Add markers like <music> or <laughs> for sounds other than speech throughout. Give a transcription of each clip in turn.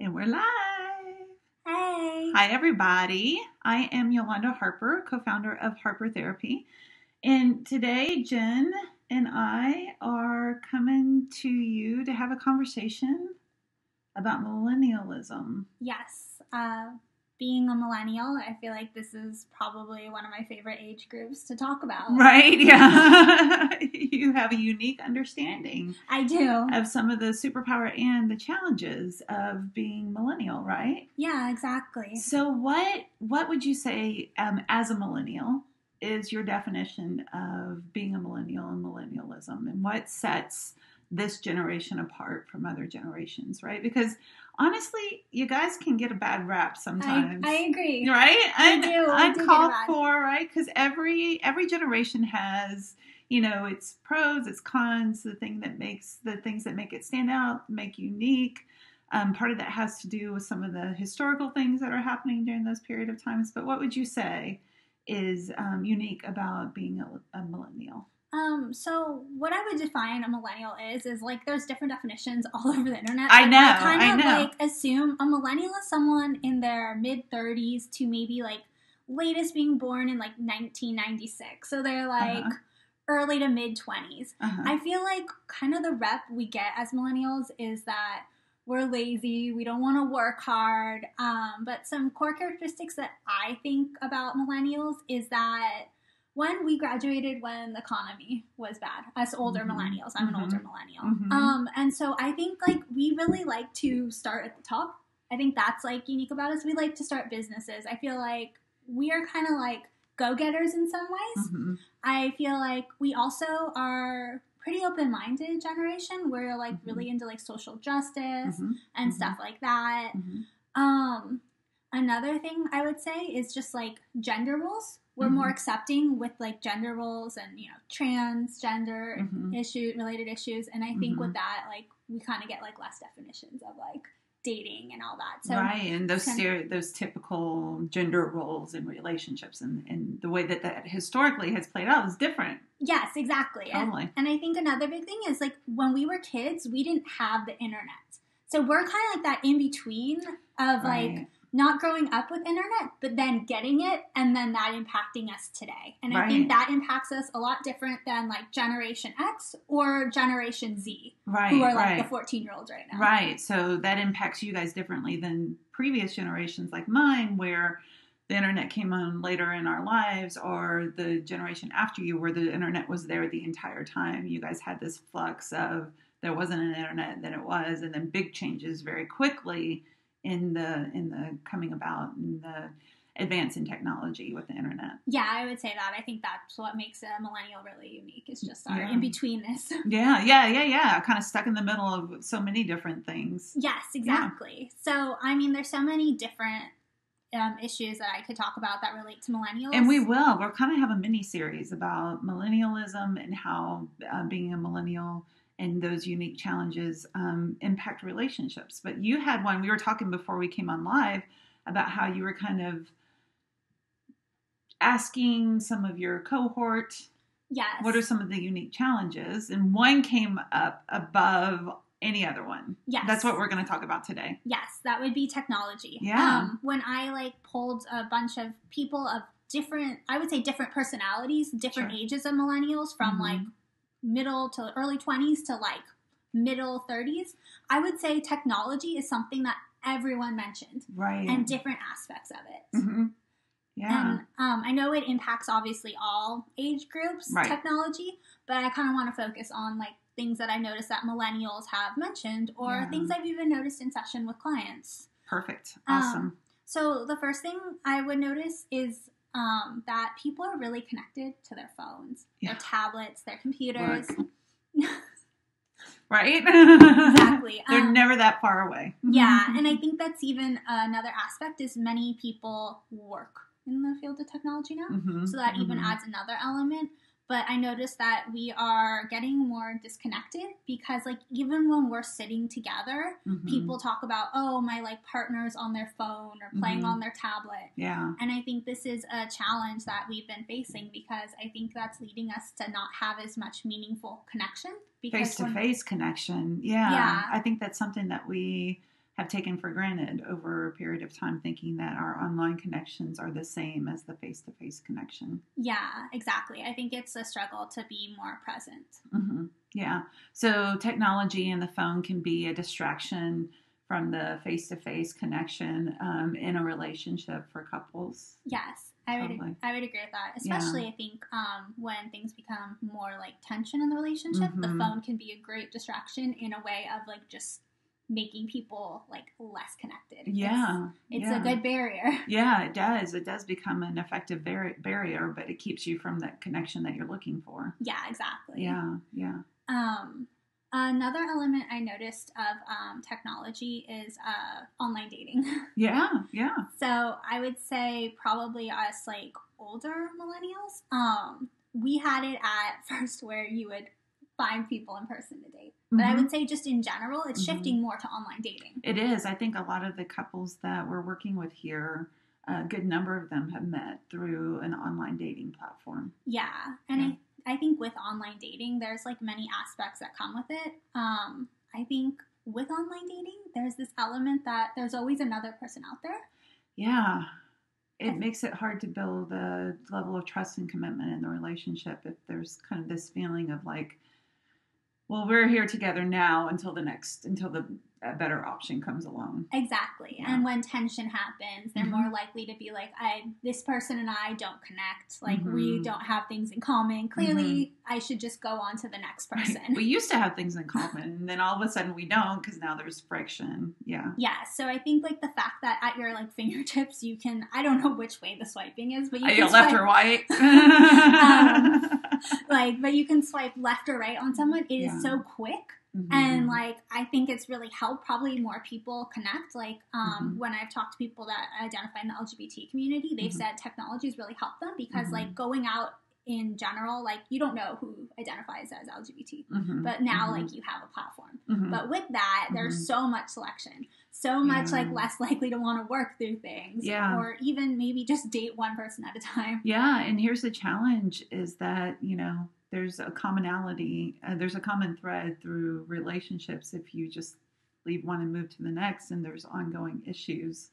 And we're live. Hey. Hi, everybody. I am Yolanda Harper, co founder of Harper Therapy. And today, Jen and I are coming to you to have a conversation about millennialism. Yes. Uh, being a millennial, I feel like this is probably one of my favorite age groups to talk about. Right? Yeah. <laughs> you have a unique understanding I do. of some of the superpower and the challenges of being millennial, right? Yeah, exactly. So what what would you say um, as a millennial is your definition of being a millennial and millennialism and what sets this generation apart from other generations, right? Because honestly, you guys can get a bad rap sometimes. I agree. right? I do, I Uncalled that. for, right? Because every every generation has, you know, its pros, its cons, the thing that makes the things that make it stand out, make unique. Um, part of that has to do with some of the historical things that are happening during those period of times. But what would you say is um, unique about being a, a millennial? Um, so what I would define a millennial is is like there's different definitions <laughs> all over the internet. I know, kind I of know. like assume a millennial is someone in their mid 30s to maybe like latest being born in like 1996. So they're like Uh-huh. early to mid 20s. Uh-huh. I feel like kind of the rep we get as millennials is that we're lazy, we don't want to work hard. Um, but some core characteristics that I think about millennials is that when we graduated when the economy was bad, us older Mhm. millennials, I'm Mhm. an older millennial. Mhm. Um, and so I think like we really like to start at the top. I think that's like unique about us. We like to start businesses. I feel like we are kind of like go getters in some ways. Mhm. I feel like we also are pretty open minded generation. We're like Mhm. really into like social justice Mhm. and stuff like that. Um, another thing I would say is just like gender roles. We're more Mhm. accepting with like gender roles and you know transgender Mhm. issue related issues, and I think Mhm. with that like we kind of get like less definitions of like dating and all that. So right, and those kind of- stere- those typical gender roles in relationships, and, and the way that that historically has played out is different. yes, exactly. And- Totally. And I think another big thing is like when we were kids, we didn't have the internet. So we're kind of like that in between of like Right. Not growing up with internet, but then getting it and then that impacting us today. And I think that impacts us a lot different than like Generation X or Generation Z, Right, who are like right, the 14 year olds right now. right. So that impacts you guys differently than previous generations like mine, where the internet came on later in our lives, or the generation after you, where the internet was there the entire time. You guys had this flux of there wasn't an internet, then it was, and then big changes very quickly in the in the coming about and the advance in technology with the internet. Yeah, I would say that. I think that's what makes a millennial really unique is just our Yeah. in betweenness. <laughs> Yeah, yeah, yeah, yeah. Kind of stuck in the middle of so many different things. Yes, exactly. So, I mean, there's so many different um, issues that I could talk about that relate to millennials. And we will. We'll kind of have a mini series about millennialism and how uh, being a millennial and those unique challenges um, impact relationships. But you had one, we were talking before we came on live about how you were kind of asking some of your cohort yes. what are some of the unique challenges, and one came up above any other one. Yes. That's what we're going to talk about today. Yes, that would be technology. Yeah. Um, when I like pulled a bunch of people of different, I would say different personalities, different Sure. ages of millennials from Mhm. like middle to early 20s to like middle 30s, I would say technology is something that everyone mentioned Right. and different aspects of it. hmm Yeah. And um, I know it impacts obviously all age groups, Right. technology, but I kind of want to focus on like things that I noticed that millennials have mentioned or Yeah. things I've even noticed in session with clients. Perfect. Um, Awesome. So the first thing I would notice is um, that people are really connected to their phones, Yeah. their tablets, their computers. <laughs> right? <laughs> exactly. <laughs> They're Um, never that far away. Yeah, and I think that's even another aspect is many people work in the field of technology now. Mhm, so that even mhm. adds another element but i noticed that we are getting more disconnected because like even when we're sitting together Mhm. people talk about oh my like partner's on their phone or playing Mhm. on their tablet Yeah. and i think this is a challenge that we've been facing because i think that's leading us to not have as much meaningful connection because Face to face connection. Yeah. Yeah. I think that's something that we have taken for granted over a period of time, thinking that our online connections are the same as the face to face connection. Yeah, exactly. I think it's a struggle to be more present. hmm Yeah. So technology and the phone can be a distraction from the face to face connection um, in a relationship for couples. Yes, I would Totally. I would agree with that. Especially I think um, when things become more like tension in the relationship, the Mhm. phone can be a great distraction in a way of like just making people like less connected. It's- Yeah. It's, yeah. a good barrier. <laughs> Yeah, it does. It does become an effective bar- barrier, but it keeps you from that connection that you're looking for. Yeah, exactly. Yeah, yeah. Um, another element I noticed of um, technology is uh, online dating. <laughs> Yeah, yeah. so I would say probably us like older millennials. Um, we had it at <laughs> first where you would find people in person to date, but I Mhm. would say just in general, it's Mhm. shifting more to online dating. It is. I think a lot of the couples that we're working with here, a good number of them have met through an online dating platform. Yeah, and I, I think with online dating, there's like many aspects that come with it. Um, I think with online dating, there's this element that there's always another person out there. Yeah. It makes it hard to build a level of trust and commitment in the relationship if there's kind of this feeling of like, well, we're here together now until the next, until the a better option comes along. Exactly. Yeah. And when tension happens, they're Mhm. more likely to be like, I this person and I don't connect. Like we Mhm. don't have things in common. Clearly I should just go on to the next Right. person. We used to have things in <laughs> common, and then all of a sudden we don't because now there's friction. Yeah. yeah, so I think like the fact that at your like fingertips you can I don't know which way the swiping is, but you Are can you left swipe, or right? <laughs> Um, <laughs> like but you can swipe left or right on someone. It is Yeah. so quick. Mhm. and like i think it's really helped probably more people connect like um, Mhm. when i've talked to people that identify in the lgbt community they've Mhm. said technology's really helped them because like going out in general like you don't know who identifies as lgbt Mhm. but now Mhm. like you have a platform Mhm. but with that there's Mhm. so much selection so much like less <laughs> likely to want to work through things Yeah. or even maybe just date one person at a time Yeah, and here's the challenge is that, you know, there's a commonality, uh, there's a common thread through relationships if you just leave one and move to the next and there's ongoing issues.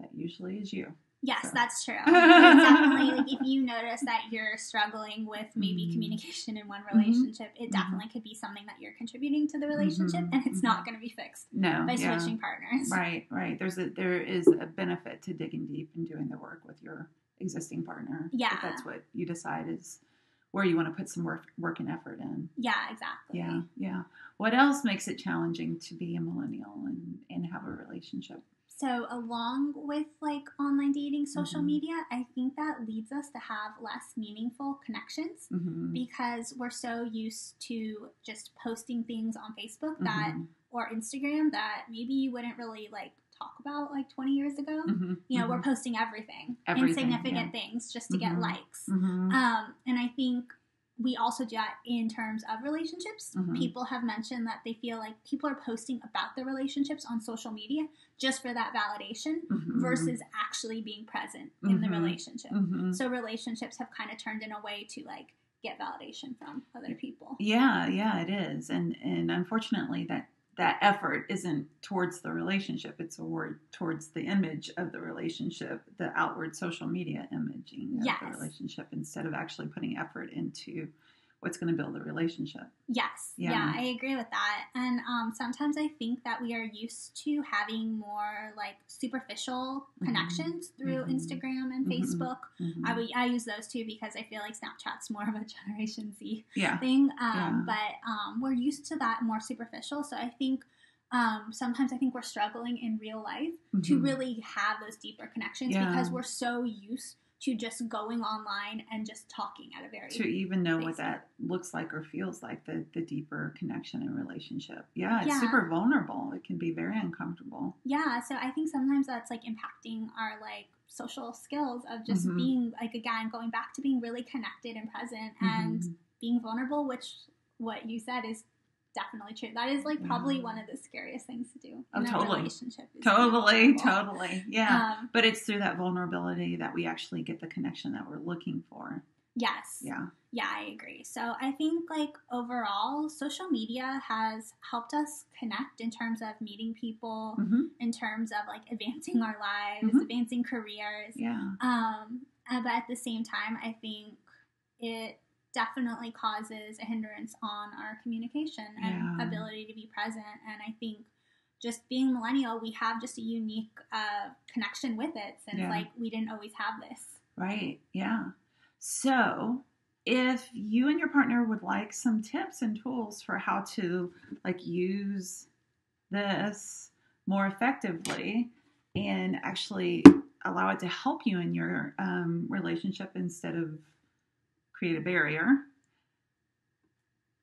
That usually is you. Yes, So. that's true. <laughs> Definitely, like, if you notice that you're struggling with maybe Mhm. communication in one Mhm. relationship, it Mhm. definitely could be something that you're contributing to the relationship, Mhm. and it's not Mhm. going to be fixed No. by yeah. switching partners. Right, right. There's a there is a benefit to digging deep and doing the work with your existing partner. Yeah. If that's what you decide is where you want to put some work work and effort in. Yeah, exactly. Yeah, yeah. What else makes it challenging to be a millennial and, and have a relationship? So, along with like online dating, social Mhm. media, I think that leads us to have less meaningful connections Mm-hmm. because we're so used to just posting things on Facebook that Mm-hmm. or Instagram that maybe you wouldn't really like talk about like 20 years ago. Mm-hmm. you know, we're posting everything, Everything, insignificant things just to get Mhm. likes. Mm-hmm. Um, and I think we also do that in terms of relationships. Mhm. People have mentioned that they feel like people are posting about their relationships on social media just for that validation Mm-hmm. versus actually being present in the relationship. Mm-hmm. So relationships have kind of turned in a way to like get validation from other people. Yeah, yeah, it is, and and unfortunately, that that effort isn't towards the relationship; it's toward towards the image of the relationship, the outward social media imaging of Yes. the relationship, instead of actually putting effort into what's going to build the relationship. Yes, Yeah. yeah, I agree with that. And um, sometimes I think that we are used to having more like superficial Mhm. connections through Mhm. Instagram and Mhm. Facebook. Mhm. I would I use those too because I feel like Snapchat's more of a <laughs> Generation Z yeah, thing. Um, Yeah. But um, we're used to that more superficial. So I think um, sometimes I think we're struggling in real life to Mhm. really have those deeper connections Yeah. because we're so used to just going online and just talking at a very to even know what that looks like or feels like the the deeper connection and relationship. Yeah, it's Yeah. super vulnerable. It can be very uncomfortable. yeah so i think sometimes that's like impacting our like social skills of just Mhm. being like again going back to being really connected and present and Mhm. being vulnerable which what you said is definitely true that is like probably Yeah. one of the scariest things to do Oh, in a totally. relationship Totally, totally. Yeah. um, But it's through that vulnerability that we actually get the connection that we're looking for. yes Yeah. Yeah, I agree. So I think like overall, social media has helped us connect in terms of meeting people, hmm in terms of like advancing our lives, Mhm. advancing careers. Yeah. Um, uh, but at the same time, I think it definitely causes a hindrance on our communication and Yeah. ability to be present. And I think just being millennial, we have just a unique uh, connection with it since Yeah. like we didn't always have this. Right. Yeah. So, if you and your partner would like some tips and tools for how to like use this more effectively and actually allow it to help you in your um, relationship instead of create a barrier,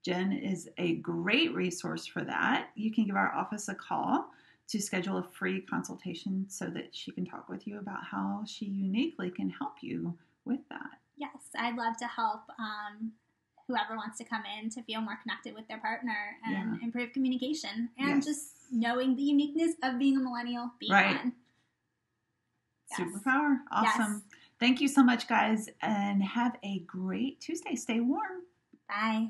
Jen is a great resource for that. You can give our office a call to schedule a free consultation so that she can talk with you about how she uniquely can help you with that. Yes, I'd love to help um, whoever wants to come in to feel more connected with their partner and Yeah. improve communication and Yes. just knowing the uniqueness of being a millennial, being Right. one. Yes. Superpower. Awesome. Thank you so much, guys, and have a great Tuesday. Stay warm. Bye.